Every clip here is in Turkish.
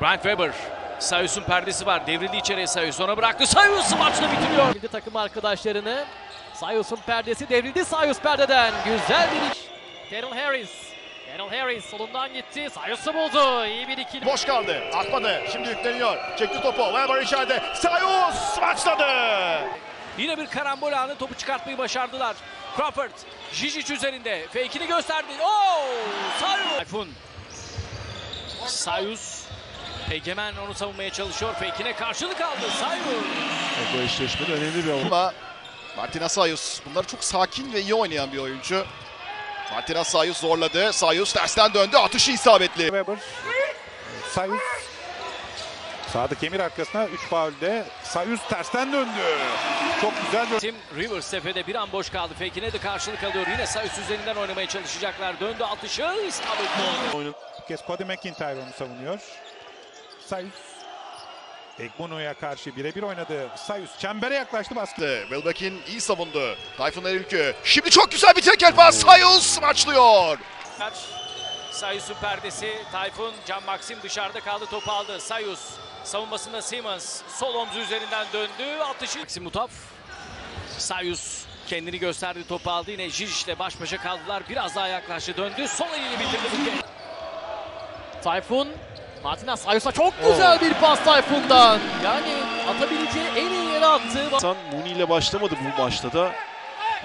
Brian Weber. Sayus'un perdesi var. Devrildi içeriye Sayus. Ona bıraktı. Sayus maçını bitiriyor. Bildi takım arkadaşlarını. Sayus'un perdesi devrildi. Sayus perdeden. Güzel bir iş. Daryl Harris. Daryl Harris solundan gitti. Sayus'u buldu. İyi bir ikili. Boş kaldı. Atmadı. Şimdi yükleniyor. Çekti topu. Weber içeride. Sayus başladı. Yine bir karambol anı topu çıkartmayı başardılar. Crawford. Jijic üzerinde. Fake'ini gösterdi. Oo! Sayus. Sayus. Egemen onu savunmaya çalışıyor. Fake'ine karşılık aldı. Sayus. Bu eşleşmede önemli bir oyun. Ama Martina Sayus bunlar çok sakin ve iyi oynayan bir oyuncu. Martina Sayus zorladı. Sayus tersten döndü. Atışı isabetli. Weber. Sayus. Sadık Emir arkasına 3 faulde. Sayus tersten döndü. Çok güzel bir Tim Rivers tepede bir an boş kaldı. Fake'ine de karşılık alıyor. Yine Sayus üzerinden oynamaya çalışacaklar. Döndü atışı. isabetli oldu. Oyunun kez Cody McIntyre onu savunuyor. Sayus. Egbono'ya karşı birebir oynadı. Sayus çembere yaklaştı baskı. Welbeck'in iyi savundu. Tayfun Erülkü. Şimdi çok güzel bir tekel pas. Sayus maçlıyor. Sayus'un perdesi. Tayfun, Can Maxim dışarıda kaldı. Topu aldı. Sayus. Savunmasında Simmons. Sol omzu üzerinden döndü. Atışı. Maxim Mutaf. Sayus kendini gösterdi. Topu aldı. Yine Jijic ile baş başa kaldılar. Biraz daha yaklaştı. Döndü. Sol elini bitirdi. bu kez. Tayfun. Martina Sayus'a çok güzel bir pas Tayfun'dan. Yani atabileceği en iyi yere attı. Hasan Muni ile başlamadı bu maçta da.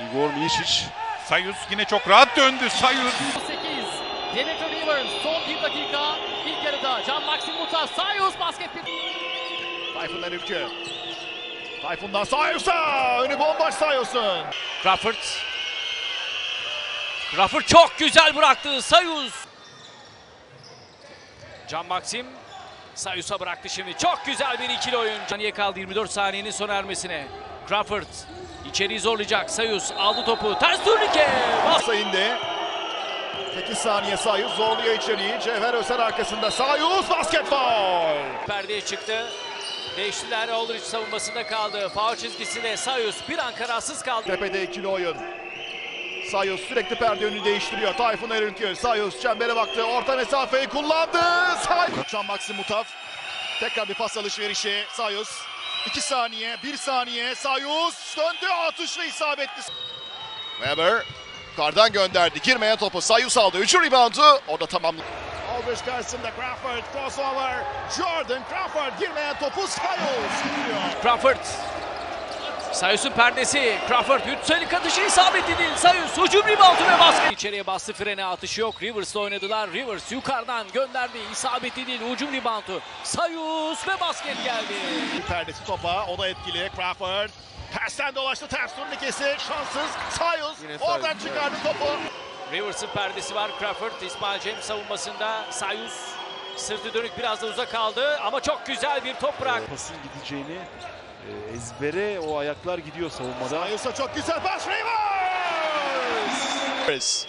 Igor Milicic Sayus yine çok rahat döndü. Sayus. 8. Dimitri Rivers son bir dakika. İlk yarıda Can Maxim Muta Sayus basket bir. Tayfun Erülkü. Tayfun'dan Sayus'a. Önü bomboş Sayus'un. Crawford. Crawford çok güzel bıraktı. Sayus. Can Maxim. Sayus'a bıraktı şimdi. Çok güzel bir ikili oyun. Saniye kaldı 24 saniyenin sona ermesine. Crawford içeriği zorlayacak. Sayus aldı topu. Ters turnike. Bas- Sayındı. 8 saniye Sayus zorluyor içeriği. Cevher Öser arkasında. Sayus basket foul. Perdeye çıktı. Değiştiler. Aldrich savunmasında kaldı. Faul çizgisinde Sayus bir an kararsız kaldı. Tepede ikili oyun. Sayus sürekli perde önünü değiştiriyor. Tayfun Erülkü. Sayus çembere baktı. Orta mesafeyi kullandı. Sayus. Can Maxim Mutaf. Tekrar bir pas alışverişi. Sayus. 2 saniye, 1 saniye. Sayus döndü. Atışlı isabetli. Weber kardan gönderdi. Girmeyen topu Sayus aldı. 3. reboundu. Orada tamamladı. Aldridge karşısında Crawford crossover. Jordan Crawford girmeyen topu Sayus. Crawford. Sayus'un perdesi. Crawford yutselik atışı isabetli değil. Sayus hücum reboundu ve baskı. İçeriye bastı frene atışı yok. Rivers'la oynadılar. Rivers yukarıdan gönderdi. İsabetli değil. Hücum reboundu. Sayus ve basket geldi. Perdesi topa. O da etkili. Crawford. Tersten dolaştı. Ters turnikesi. Şanssız. Sayus. Yine Oradan çıkardı topu. Rivers'ın perdesi var. Crawford, İsmail Cem savunmasında. Sayus sırtı dönük biraz da uzak kaldı ama çok güzel bir top bıraktı. pasın gideceğini e, ezbere o ayaklar gidiyor savunmada. Sayus'a çok güzel pas. Rivers.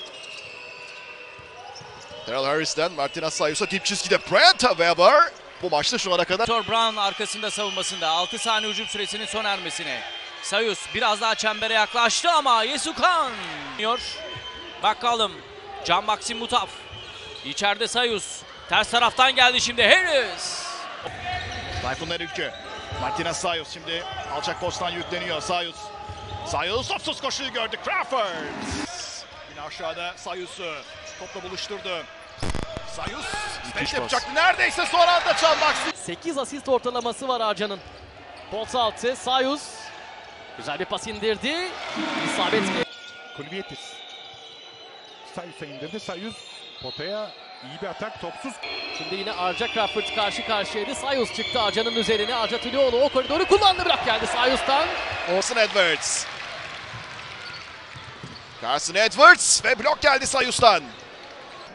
Daryl Harris'ten Martina Sayus'a dip çizgide. Brenta Weber. Bu maçta şu ana kadar Victor Brown arkasında savunmasında 6 saniye hücum süresinin son ermesine. Sayus biraz daha çembere yaklaştı ama Yesukan. Bakalım Can Maxim Mutaf. İçeride Sayus. Ters taraftan geldi şimdi Harris. Tayfun Erülkü. Martina Sayus şimdi alçak posttan yükleniyor. Sayus. Sayus topsuz koşuyu gördü. Crawford. Yine aşağıda Sayus'u topla buluşturdu. Sayus pas. yapacaktı. Neredeyse son anda Maxim. 8 asist ortalaması var Arcan'ın. Pot altı Sayus. Güzel bir pas indirdi. İsabet Kulübiyetis. Sayus'a indirdi. Sayus potaya iyi bir atak topsuz. Şimdi yine Arca Crawford karşı karşıyaydı. Sayus çıktı Arca'nın üzerine. Arca Tülyoğlu o koridoru kullandı. Bırak geldi Sayus'tan. Orson Edwards. Carson Edwards ve blok geldi Sayus'tan.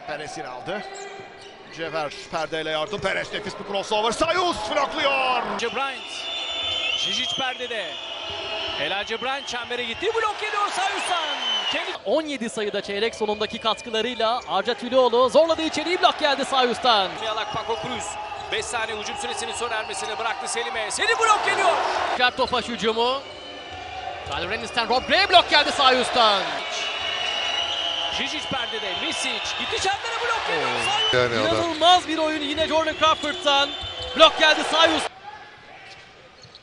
Perez yine aldı. Cevher perdeyle yardım. Perez nefis bir crossover. Sayus blokluyor. Bryant. Jijic perdede. Elijah Bryant çembere gitti. Blok geliyor Sayus'tan. Kendi 17 sayıda çeyrek sonundaki katkılarıyla Arca Tülyoğlu zorladı içeriği blok geldi Sayus'tan. Yalak Paco Cruz. 5 saniye hücum süresinin son ermesine bıraktı Selim'e. Selim blok geliyor. Kart topaş hücumu. Tyler Rennis'ten Rob Gray blok geldi Sayus'tan. Jijic perdede. Misic gitti çembere blok geliyor. Sayus. Yani adam İnanılmaz bir oyun yine Jordan Crawford'tan. Blok geldi Sayus.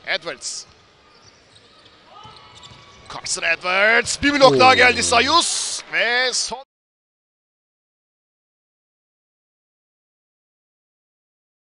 Edwards. Edwards. Bir blok daha geldi Sayus. Ve son